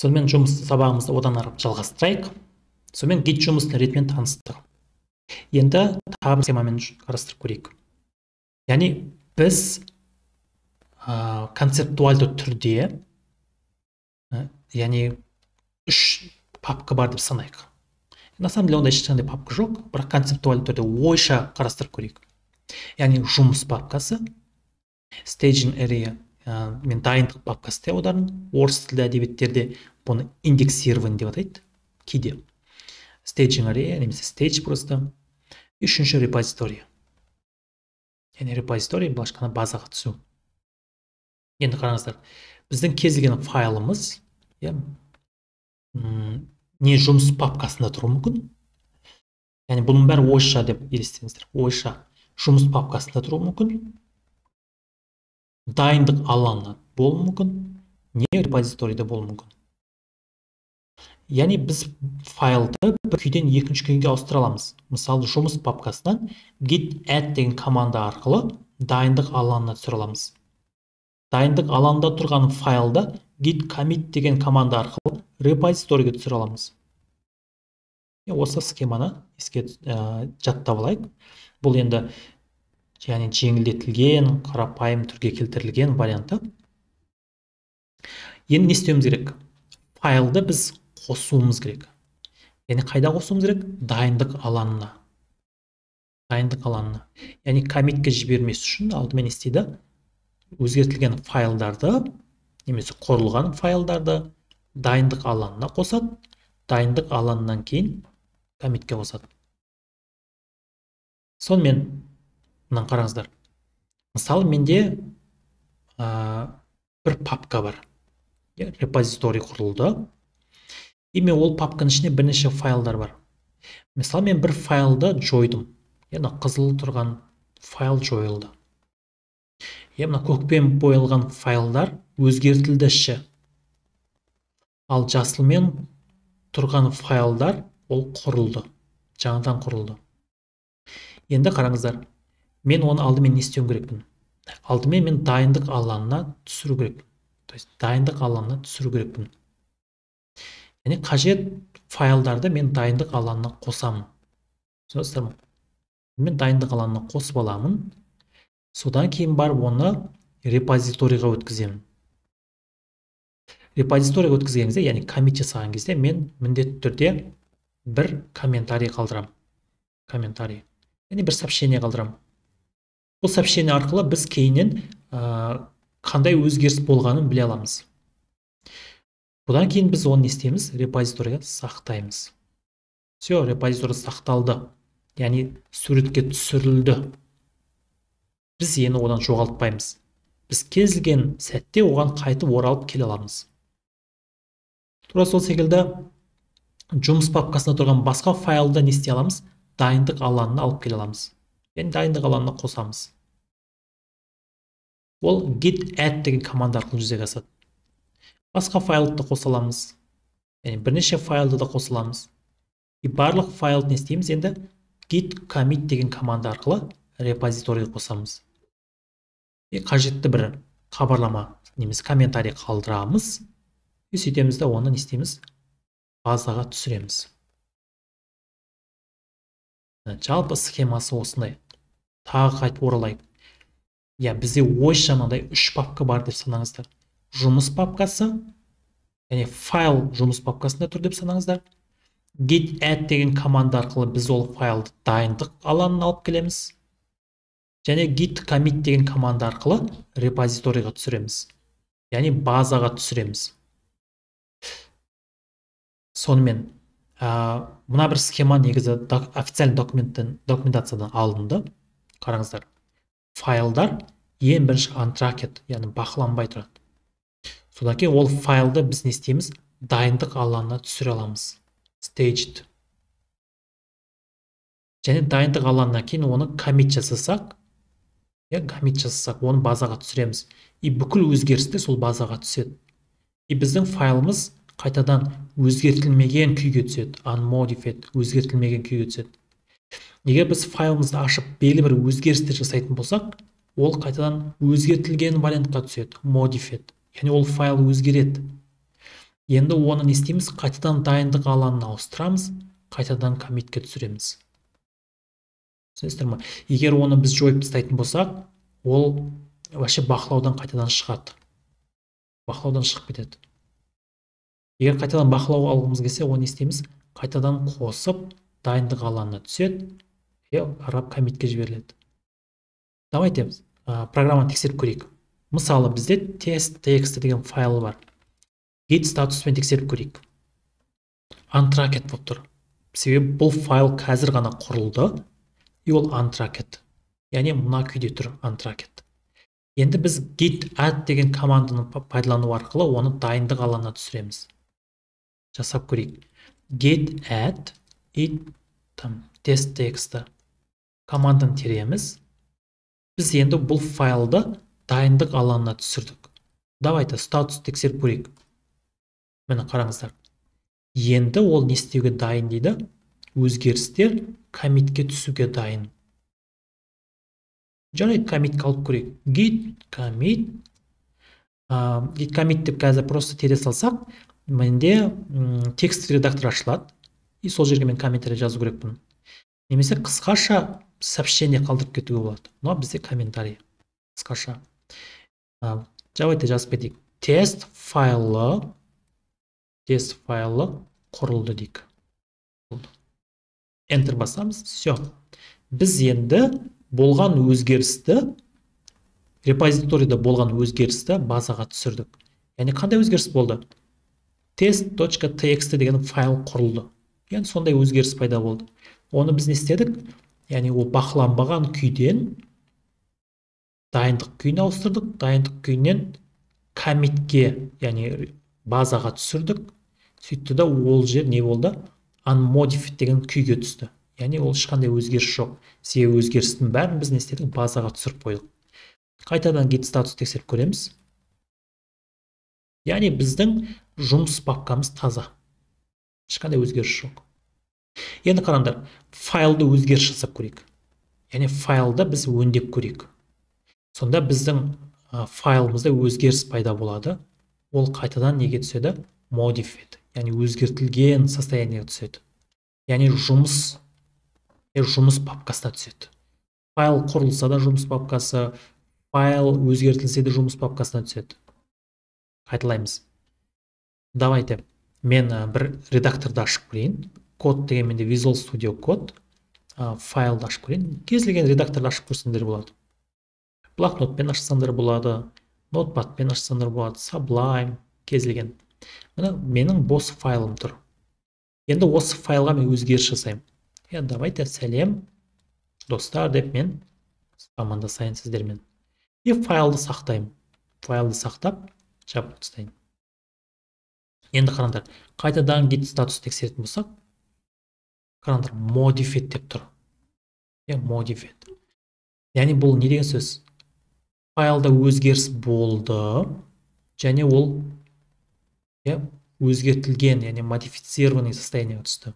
сонымен жұмыс сабағымызды одан ары жалғастырайық. Сонымен гид жұмысының ретімен таныстық. Енді тағы бір схемамен қарастырып көрейік. Яғни біз ә, концептуалды түрде ә, яғни үш папка бар деп санайық. На самом деле ондай ешқандай папка жоқ бірақ концептуалды түрде ойша қарастырып көрейік. Яғни жұмыс папкасы staging area ә, мен дайындық папкасы деп аудардым орыс тілді әдебиеттерде бұны индексирование деп атайды. Кейде staging area немесе stage просто. Үшінші репозиторий. Яғни репозиторий былайша айтқанда базаға түсу. Енді қараңыздар біздің кез келген файлымыз иә не жұмыс папкасында тұруы мүмкін. Яғни бұның бәрі ойша деп елестеңіздер. Ойша жұмыс папкасында тұруы мүмкін. Дайындық алаңы болуы мүмкін. Не репозиторийде болуы мүмкін. Яғни біз файлды бір күйден екінші күйге ауыстыра аламыз. Мысалы жұмыс папкасынан git add деген команда арқылы дайындық алаңына түсіре аламыз. Дайындық алаңында тұрған файлды git commit деген команда арқылы репозиторийге түсіре аламыз. Осы схеманы еске ә, жаттап алайық. Бұл енді яғни жеңілдетілген қарапайым түрге келтірілген варианты. Енді не істеуіміз керек? Файлды біз қосуымыз керек. Яғни қайда қосуымыз керек? Дайындық алаңына. Дайындық алаңына. Яғни комитке жібермес үшін алдымен не істейді? Өзгертілген файлдарды немесе құрылған файлдарды дайындық алаңына қосады. Дайындық алаңынан кейін комитке қосады. Сонымен мына қараңыздар. Мысалы менде ә, бір папка бар. Иә репозиторий құрылды. И ол папканың ішінде бірнеше файлдар бар. Мысалы мен бір файлды жойдым. Иә қызыл тұрған файл жойылды. Иә мына көкпен боялған файлдар өзгертілді іші ал жасылмен тұрған файлдар ол құрылды. Жаңадан құрылды. Енді қараңыздар мен оны алдымен не істеуім керекпін? Алдымен мен дайындық алаңына түсіру керекпін. То есть дайындық алаңына түсіру керекпін. Яғни қажет файлдарды мен дайындық алаңына қосамын. Түсінесіздер мен дайындық алаңына қосып аламын. Содан кейін барып оны репозиторийға өткіземін. Репозиторийға өткізген кезде яғни коммит жасаған кезде мен міндетті түрде бір комментарий қалдырамын. Комментарий. Яғни бір сообщение қалдырамын. Бұл сообщение арқылы біз кейіннен қандай өзгеріс болғанын біле аламыз. Бұдан кейін біз оны не істейміз? Репозиторийға сақтаймыз. Все репозиторий сақталды. Яғни суретке түсірілді. Біз енді одан жоғалтпаймыз. Біз кез келген сәтте оған қайтып оралып келе аламыз. Тура сол секілді жұмыс папкасында тұрған басқа файлды не істей аламыз? Дайындық алаңына алып келе аламыз. Яғни дайындық алаңына қосамыз. Ол git add деген команда арқылы жүзеге асады. Басқа файлды да қоса аламыз. Яғни бірнеше файлды да қоса аламыз. И барлық файлды не істейміз? Енді git commit деген команда арқылы репозиторийге қосамыз. И қажетті бір хабарлама немесе комментарий қалдырамыз. И сөйтеміз да оны не істейміз? Базаға түсіреміз. Жалпы схемасы осындай. Тағы қайтып оралайық. Иә бізде ойша мынандай үш папка бар деп санаңыздар. Жұмыс папкасы және файл жұмыс папкасында тұр деп санаңыздар. Git add деген команда арқылы біз ол файлды дайындық алаңына алып келеміз. Және git commit деген команда арқылы репозиторийға түсіреміз. Яғни базаға түсіреміз. Сонымен ә, мына бір схема негізі док, официальный документтен документациядан алынды. Қараңыздар файлдар ең бірінші антракет яғни бақыланбай тұрады. Содан кейін ол файлды біз не істейміз? Дайындық алаңына түсіре аламыз. Staged. Және дайындық алаңынан кейін оны комит жасасақ иә комит жасасақ оны базаға түсіреміз. И бүкіл өзгерістер сол базаға түседі. И біздің файлымыз қайтадан өзгертілмеген күйге түседі. Unmodified өзгертілмеген күйге түседі. Егер біз файлымызды ашып белгілі бір өзгерістер жасайтын болсақ ол қайтадан өзгертілген вариантқа түседі. Modified. Яғни ол файл өзгереді. Енді оны не істейміз? Қайтадан дайындық алаңына ауыстырамыз қайтадан коммитке түсіреміз. Түсінесіздер ма егер оны біз жойып тастайтын болсақ ол вообще бақылаудан қайтадан шығады. Бақылаудан шығып кетеді. Егер қайтадан бақылау алғымыз келсе оны не істейміз? Қайтадан қосып дайындық алаңына түседі и қарап коммитке жіберіледі. Давайте ә, программаны тексеріп көрейік. Мысалы бізде тест текст деген файл бар. Git статуспен тексеріп көрейік. Untracked болып тұр. Себебі бұл файл қазір ғана құрылды и ол untracked. Яғни мына күйде тұр untracked. Енді біз git add деген команданы пайдалану арқылы оны дайындық алаңына түсіреміз. Жасап көрейік. Git add и там тест тексті команданы тереміз. Біз енді бұл файлды дайындық алаңына түсірдік. Давайте статус тексеріп көрейік. Міне қараңыздар. Енді ол не істеуге дайын дейді? Өзгерістер комитке түсуге дайын. Жарайды коммитке алып көрейік. Git commit. Git commit деп қазір просто тере салсақ менде текст редактор ашылады. И сол жерге мен комментарий жазу керекпін немесе қысқаша сообщение қалдырып кетуге болады. Мынау бізде комментарий. Қысқаша. Давайте жазып кетейік тест файлы тест файлы құрылды дейік. Enter басамыз. Все біз енді болған өзгерісті репозиторийда болған өзгерісті базаға түсірдік. Яғни қандай өзгеріс болды? Test.txt деген файл құрылды. Яғни сондай өзгеріс пайда болды. Оны біз не істедік? Яғни ол бақыланбаған күйден дайындық күйіне ауыстырдық. Дайындық күйінен комитке яғни базаға түсірдік. Сөйтті да ол жер не болды? Unmodified деген күйге түсті. Яғни ол ешқандай өзгеріс жоқ. Себебі өзгерістің бәрін біз не істедік? Базаға түсіріп қойдық. Қайтадан git статус тексеріп көреміз. Яғни біздің жұмыс папкамыз таза. Ешқандай өзгеріс жоқ. Енді қараңдар файлды өзгеріс жасап көрейік. Яғни файлды біз өңдеп көрейік. Сонда біздің файлымызда өзгеріс пайда болады. Ол қайтадан неге түседі? Modified яғни өзгертілген состояниеге түседі. Яғни жұмыс жұмыс папкасына түседі. Файл құрылса да жұмыс папкасы файл өзгертілсе де жұмыс папкасына түседі. Қайталаймыз. Давайте мен бір редакторды ашып көрейін. Код деген менде visual studio код файлды ашып көрейін. Кез келген редакторды ашып көрсеңдер болады. Блокнотпен ашсаңдар болады нотпадпен ашсаңдар болады sublime кез келген. Міне менің бос файлым тұр. Енді осы файлға мен өзгеріс жасаймын. Иә давайте сәлем достар деп мен амандасайын сіздермен. И файлды сақтаймын. Файлды сақтап жабып тастайын енді қараңдар қайтадан git статус тексеретін болсақ қараңдар modified деп тұр. Иә modified яғни бұл не деген сөз? Файлда өзгеріс болды және ол иә өзгертілген яғни модифицированный состояниеге түсті.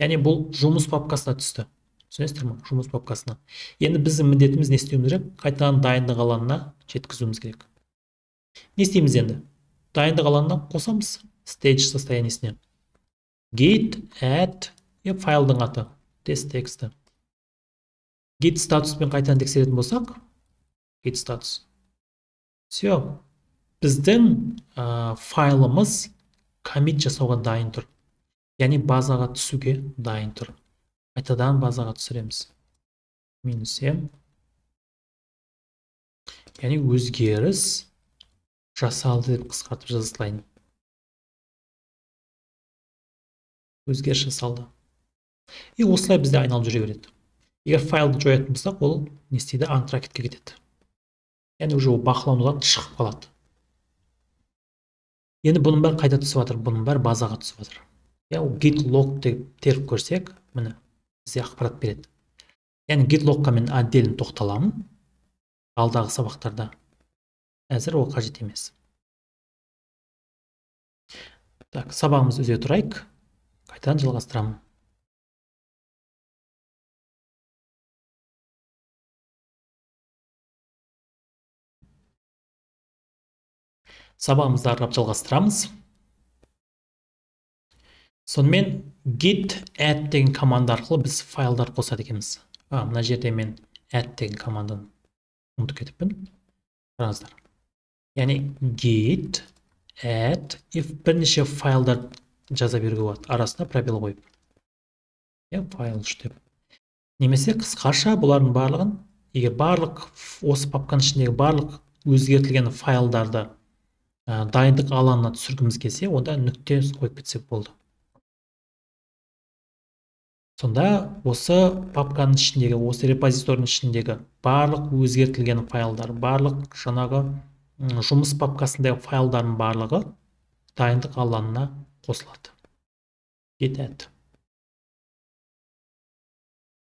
Яғни бұл жұмыс папкасына түсті. Түсінесіздер ма жұмыс папкасына. Енді біздің міндетіміз не істеуіміз керек? Қайтадан дайындық алаңына жеткізуіміз керек. Не істейміз енді? Дайындық алаңына қосамыз стейдж состояниесіне git add и файлдың аты тест тексті git статуспен қайтадан тексеретін болсақ git статус все. Біздің ә, файлымыз коммит жасауға дайын тұр. Яғни базаға түсуге дайын тұр. Қайтадан базаға түсіреміз. Минус м. Яғни өзгеріс жасалды деп қысқартып жаза салайын өзгеріс жасалды. И осылай бізде айналып жүре береді. Егер файлды жоятын болсақ ол не істейді? Антракетке кетеді. Яғни уже ол бақылаудан шығып қалады. Енді бұның бәрі қайда түсіп жатыр? Бұның бәрі базаға түсіп жатыр. Иә git log деп теріп көрсек міне бізге ақпарат береді. Яғни git logқа мен отдельно тоқталамын. Алдағы сабақтарда әзір ол қажет емес. Так сабағымызды үзе тұрайық. Қайтадан жалғастырамын. Сабағымызды ары қарап жалғастырамыз. Сонымен git add деген команда арқылы біз файлдар қосады екенбіз. А мына жерде мен add деген команданы ұмытып кетіппін. Қараңыздар. Яғни git add if бірнеше файлдар жаза беруге болады. Арасына пробел қойып. Иә файл үш деп. Немесе қысқаша бұлардың барлығын егер барлық осы папканың ішіндегі барлық өзгертілген файлдарды ә, дайындық алаңына түсіргіміз келсе онда нүкте қойып кетсек болды. Сонда осы папканың ішіндегі осы репозиторийдің ішіндегі барлық өзгертілген файлдар барлық жаңағы жұмыс папкасындағы файлдардың барлығы дайындық алаңына қосылады. Кетеді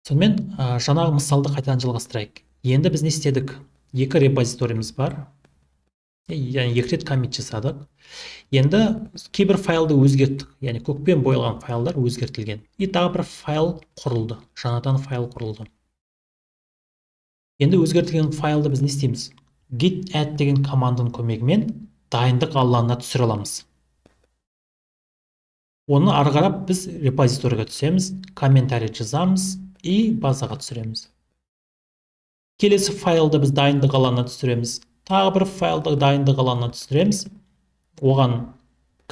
сонымен ә, жаңағы мысалды қайтадан жалғастырайық. Енді біз не істедік? Екі репозиториіміз бар. Яғни екі рет коммит жасадық енді кейбір файлды өзгерттік. Яғни көкпен боялған файлдар өзгертілген. И тағы бір файл құрылды. Жаңадан файл құрылды. Енді өзгертілген файлды біз не істейміз? Git add деген команданың көмегімен дайындық алаңына түсіре аламыз. Оны ары қарап біз репозиторийға түсеміз комментарий жазамыз и базаға түсіреміз. Келесі файлды біз дайындық алаңына түсіреміз. Тағы бір файлды дайындық алаңына түсіреміз. Оған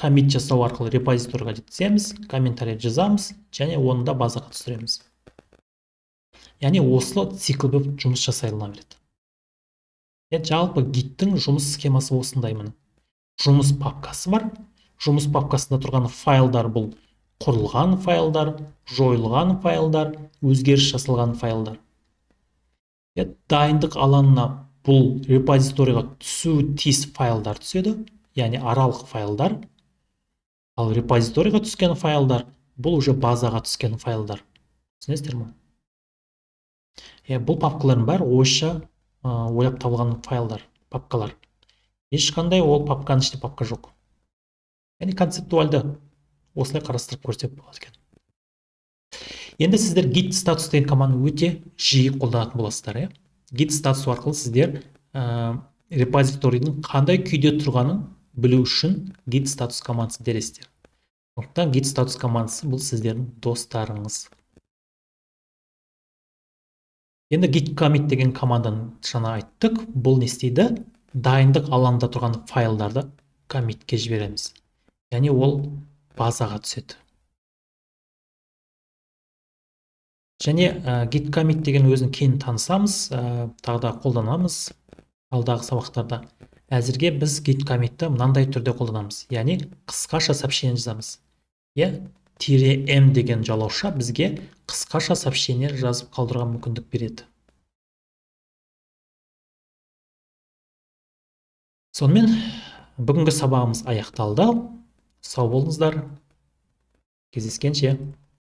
коммит жасау арқылы репозиторға жеткіземіз комментарий жазамыз және оны да базаға түсіреміз. Яғни осы цикл болып жұмыс жасай ала береді. Е, жалпы гиттің жұмыс схемасы осындай міне. Жұмыс папкасы бар. Жұмыс папкасында тұрған файлдар бұл құрылған файлдар жойылған файлдар өзгеріс жасалған файлдар. Дайындық алаңына бұл репозиторийға түсуі тиіс файлдар түседі. Яғни аралық файлдар. Ал репозиторийға түскен файлдар бұл уже базаға түскен файлдар. Түсінесіздер ма иә бұл папкалардың бәрі ойша ойлап табылған файлдар папкалар. Ешқандай ол папканың ішінде папка жоқ. Яғни концептуальды осылай қарастырып көрсек болады екен. Енді сіздер git статус деген команданы өте жиі қолданатын боласыздар иә? Git статус арқылы сіздер ә, репозиторийдің қандай күйде тұрғанын білу үшін git статус командасын бересіздер сондықтан git статус командасы бұл сіздердің достарыңыз. Енді git commit деген команданы жаңа айттық. Бұл не істейді? Дайындық алаңында тұрған файлдарды коммитке жібереміз. Яғни ол базаға түседі. Және ә, git commit деген өзін кейін танысамыз ә, тағы да қолданамыз алдағы сабақтарда. Әзірге біз git commitті мынандай түрде қолданамыз. Яғни қысқаша сообщение жазамыз. Иә тире м деген жалауша бізге қысқаша сообщение жазып қалдыруға мүмкіндік береді. Сонымен бүгінгі сабағымыз аяқталды. Сау болыңыздар. Кездескенше.